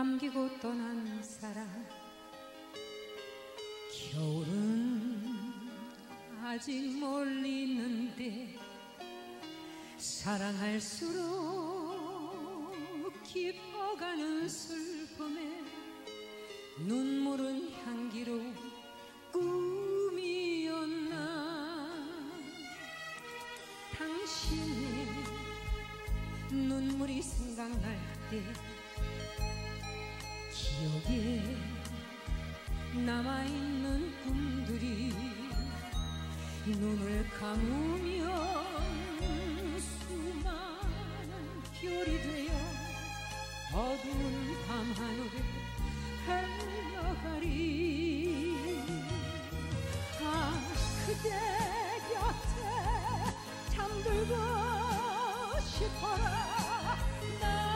남기고 떠난 사랑 겨울은 아직 멀리 있는데 사랑할수록 깊어가는 슬픔에 눈물은 향기로 꿈이었나. 당신의 눈물이 생각날 때 기억에 남아있는 꿈들이 눈을 감으면 수많은 별이 되어 어두운 밤하늘에 흘러가리. 아 그대 곁에 잠들고 싶어라. 날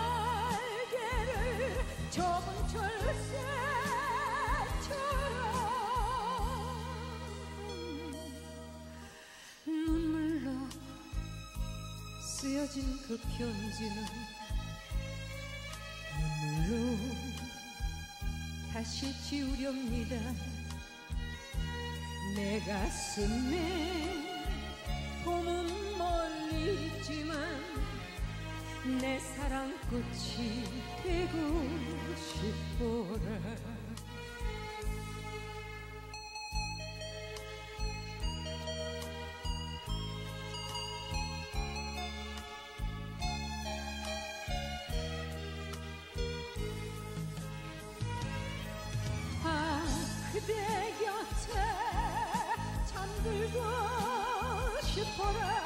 쓰여진 그 편지는 눈물로 다시 지우렵니다. 내 가슴에 봄은 멀리 있지만 내 사랑 꽃이 되고 싶어라 그대 곁에 잠들고 싶어라.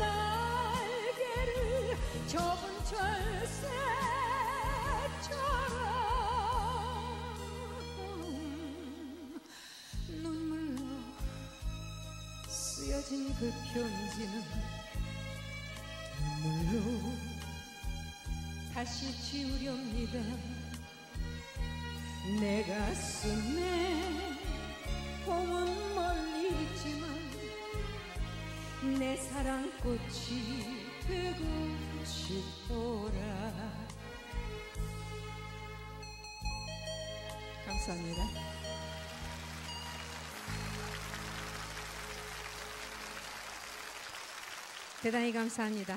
날개를 좁은 철새처럼 눈물로 쓰여진 그 편지는 눈물로 다시 지우렵니다 내 가슴에 봄은 멀리 있지만 내 사랑꽃이 되고 싶어라. 감사합니다. 대단히 감사합니다